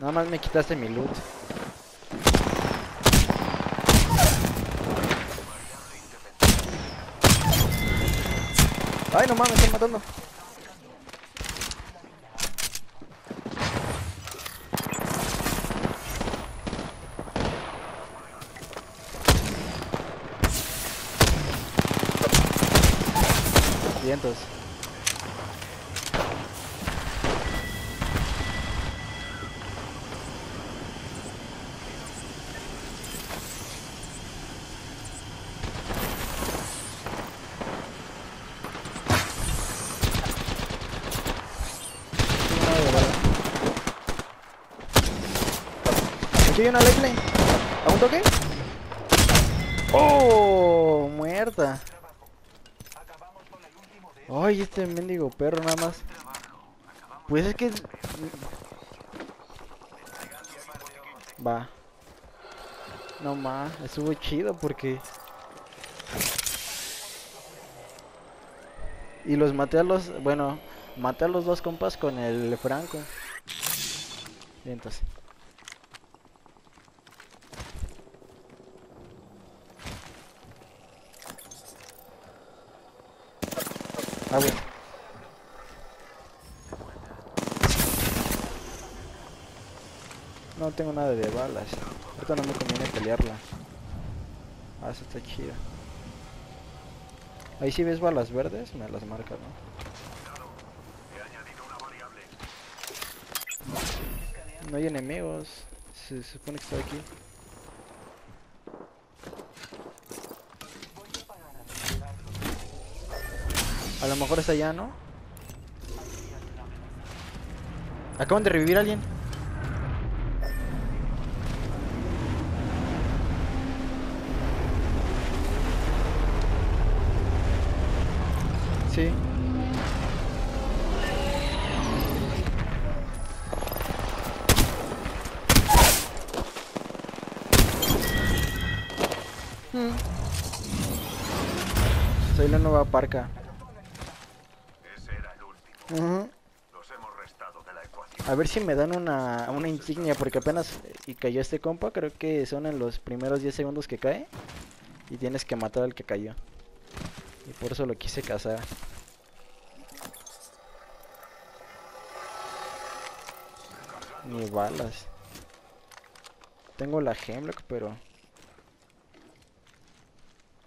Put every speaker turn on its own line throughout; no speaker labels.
Nada más me quitaste mi loot. Ay, no mames, me están matando. ¿A un toque? ¡Oh! Muerta. Ay, este mendigo perro nada más. Pues es que... Va. No más, estuvo chido porque... Y los maté a los... Bueno, maté a los dos compas con el Franco. Entonces... Ah, bueno. No tengo nada de balas. Ahorita no me conviene pelearla. Ah, eso está chido. Ahí si ves balas verdes, me las marcas, ¿no? No hay enemigos. Se supone que está aquí. A lo mejor está allá, ¿no? Acaban de revivir a alguien. Sí. Mm. Soy la nueva parca.
Ese era el último.
Ujú.
Los hemos restado de la ecuación.
A ver si me dan una, una insignia, porque apenas eh, y cayó este compa, creo que son en los primeros 10 segundos que cae. Y tienes que matar al que cayó. Y por eso lo quise cazar. Ni balas. Tengo la Hemlock, pero...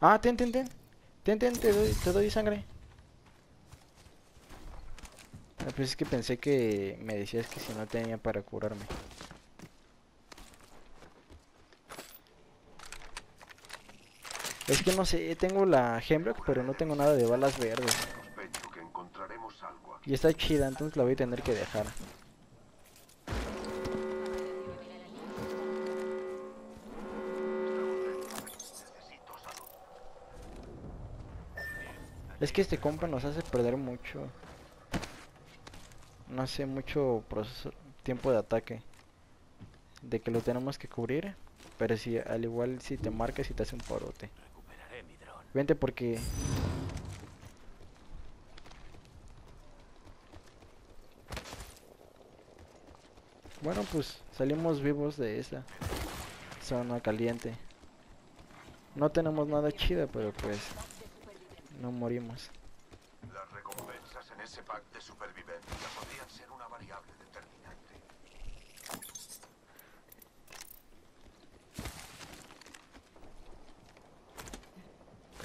Ah, ten, ten, ten. Ten, ten, te doy, te doy sangre. Ah, Pues es que pensé que me decías que si no tenía para curarme. Es que no sé, tengo la Hemlock, pero no tengo nada de balas verdes.
Sospecho que encontraremos algo aquí.
Y está chida, entonces la voy a tener que dejar. Es que este compa nos hace perder mucho. No sé, mucho proceso, tiempo de ataque. De que lo tenemos que cubrir. Pero si al igual si te marcas y te hace un
dron.
Vente porque... Bueno, pues salimos vivos de esa zona caliente. No tenemos nada chido, pero pues no morimos.
Ese pack de supervivencia podrían ser una variable determinante.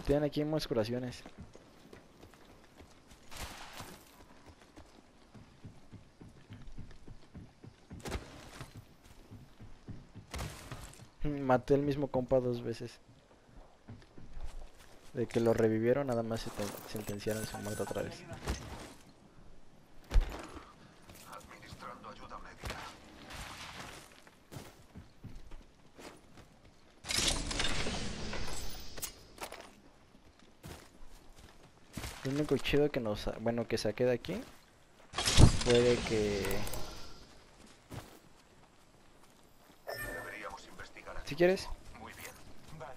Tienen aquí más curaciones. Maté al mismo compa dos veces. De que lo revivieron, nada más se sentenciaron su muerte otra vez. Lo único chido que nos, bueno, que saqué de aquí fue de que, si quieres,
Muy bien. Vale.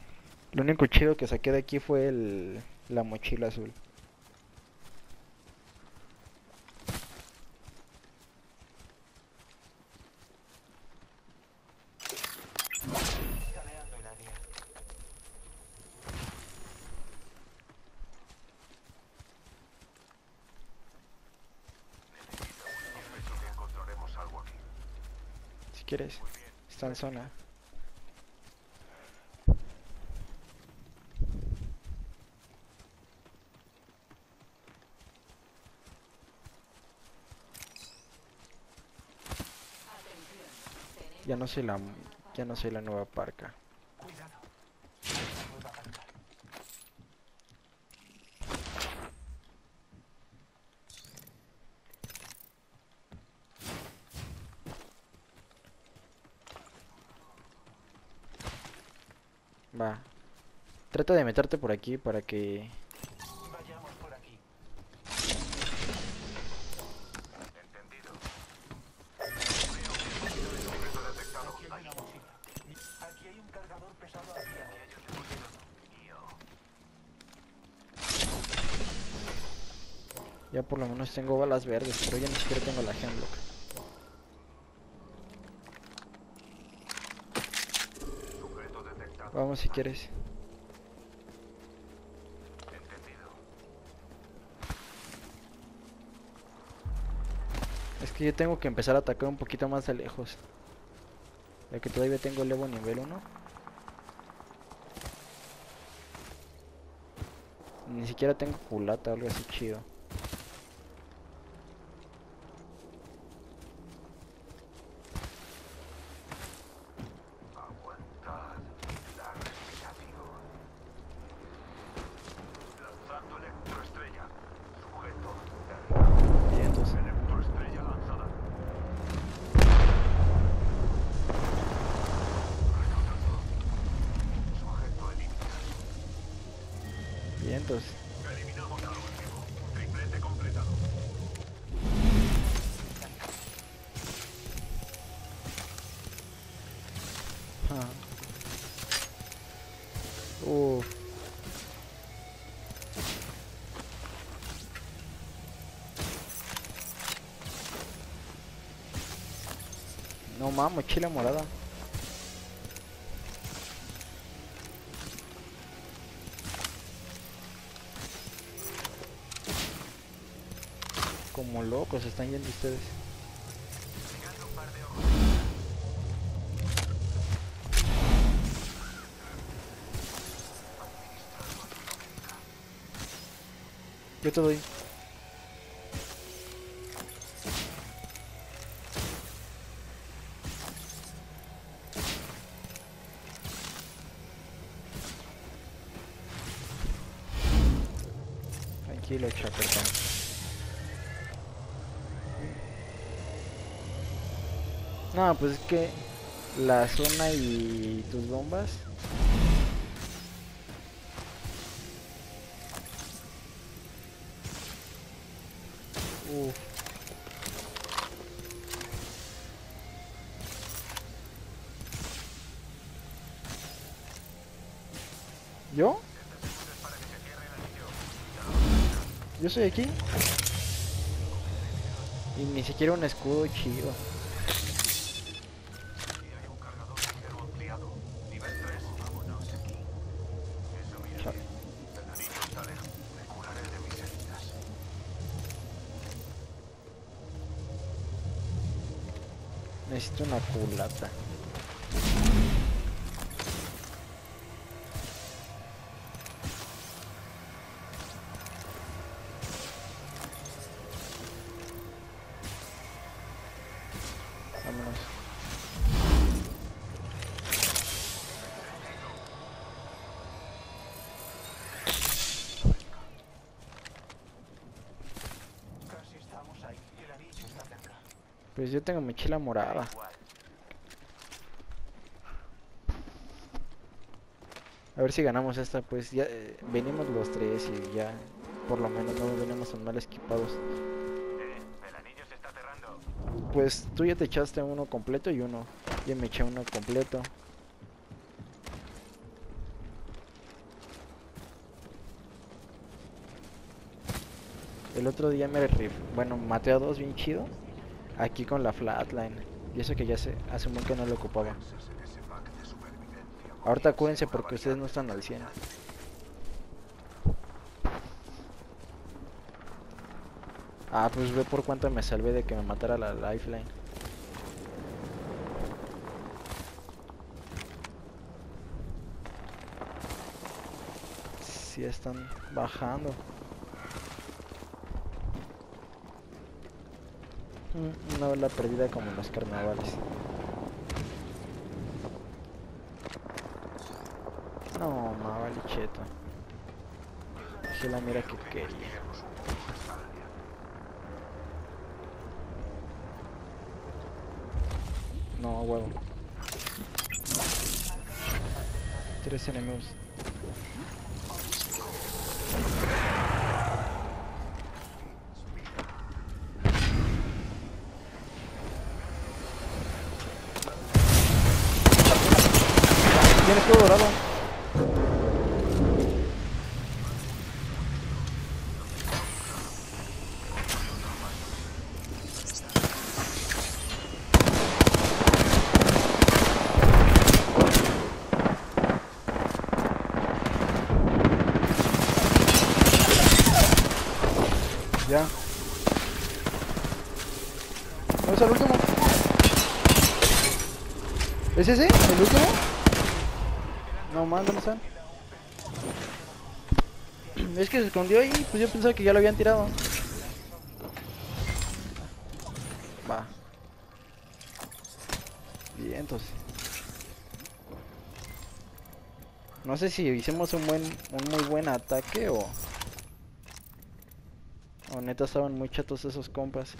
lo único chido que saqué de aquí fue el, la mochila azul. Quieres. Está en zona. Ya no soy la ya no soy la nueva parca.
Cuidado. Nueva marca.
Va. Trata de meterte por aquí para que
Vayamos por aquí.
Entendido.
Aquí hay. Aquí un cargador pesado.
Mío.
ya por lo menos tengo balas verdes, pero ya ni siquiera tengo la Hemlock. Vamos si quieres.
Entendido.
Es que yo tengo que empezar a atacar un poquito más de lejos. Ya que todavía tengo el Evo nivel 1. Ni siquiera tengo culata o algo así chido. Mames, mochila morada. Como locos están yendo ustedes. Yo te doy. Tranquilo. No, pues es que la zona y tus bombas. ¿Yo? Yo soy aquí. Y ni siquiera un escudo chido.
Aquí hay un
Pues yo tengo mochila morada. A ver si ganamos esta, pues ya eh, venimos los tres y ya por lo menos no venimos tan mal equipados. Pues tú ya te echaste uno completo y uno. Yo me eché uno completo. El otro día me rif bueno, maté a dos bien chido. Aquí con la flatline. Y eso que ya se hace un que no lo ocupaba. Ahorita
acuérdense
porque ustedes no están al 100. Ah, pues ve por cuánto me salvé de que me matara la lifeline. Si sí están bajando. Una ola perdida como en los carnavales. No, ma, vale cheto. La mira que quería. No, huevo. Tres enemigos. Tienes todo dorado. Ya. ¿No es el último? ¿Es ese? ¿El último? No, man, ¿dónde están? Es que se escondió ahí, pues yo pensaba que ya lo habían tirado. Va. Bien, entonces. No sé si hicimos un buen, un muy buen ataque o... O neta estaban muy chatos esos compas.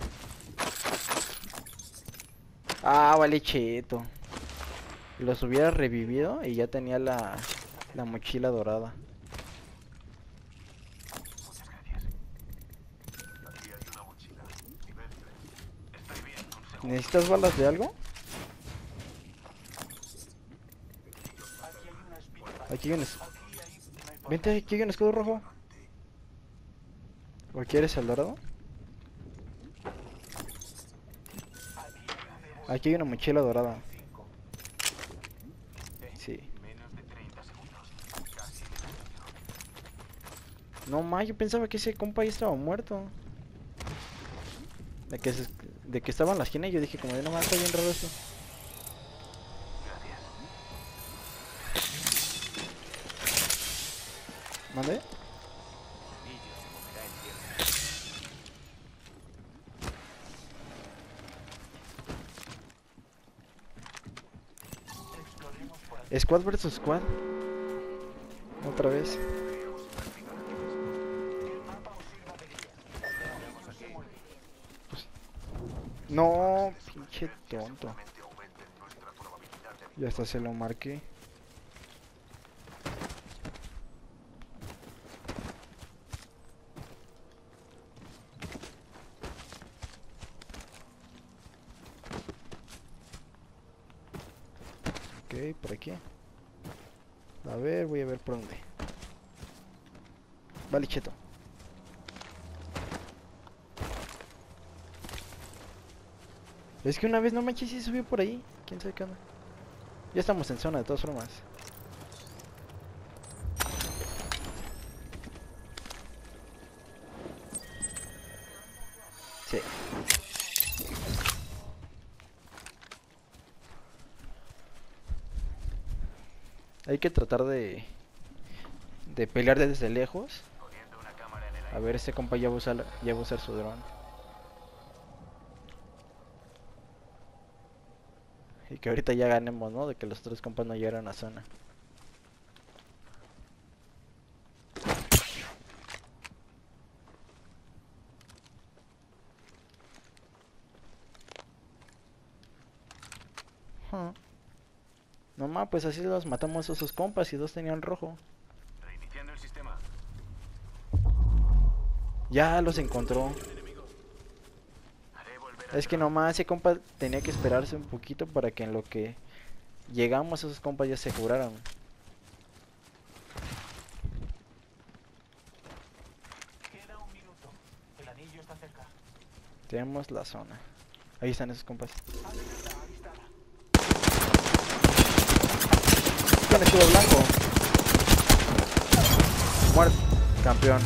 Ah, vale cheto. Los hubiera revivido y ya tenía la, la mochila dorada.
Muchas gracias. Aquí hay una mochila. Nivel 3. Estoy bien, un segundo.
¿Necesitas balas de algo?
Aquí hay
un, es-
Aquí hay una espina.
Vente, aquí hay un escudo rojo. ¿O quieres el dorado? Aquí hay una mochila dorada. Sí.
Menos de 30 segundos. Casi.
No más, yo pensaba que ese compa ya estaba muerto. De que, se- de que estaba en yo dije como de no más, está bien raro esto. ¿Mande? Squad versus squad. Otra vez. No, pinche tonto. Ya hasta se lo marqué. Ok, por aquí. A ver, voy a ver por dónde. Vale, cheto. Es que una vez no manches y subió por ahí. ¿Quién sabe qué onda? Ya estamos en zona de todas formas. Sí. Hay que tratar de de pelear desde lejos. A ver, este compa ya va ya va a usar su dron. Y que ahorita ya ganemos, ¿no? De que los otros compas no llegaron a zona. Huh. No más, pues así los matamos a esos compas y dos tenían rojo.
Reiniciando el sistema.
Ya los encontró. Es que nomás ese compa tenía que esperarse un poquito para que en lo que llegamos esos compas ya se curaran.
Queda un minuto. El anillo está cerca.
Tenemos la zona. Ahí están esos compas. Con escudo blanco. Muerto. Campeón.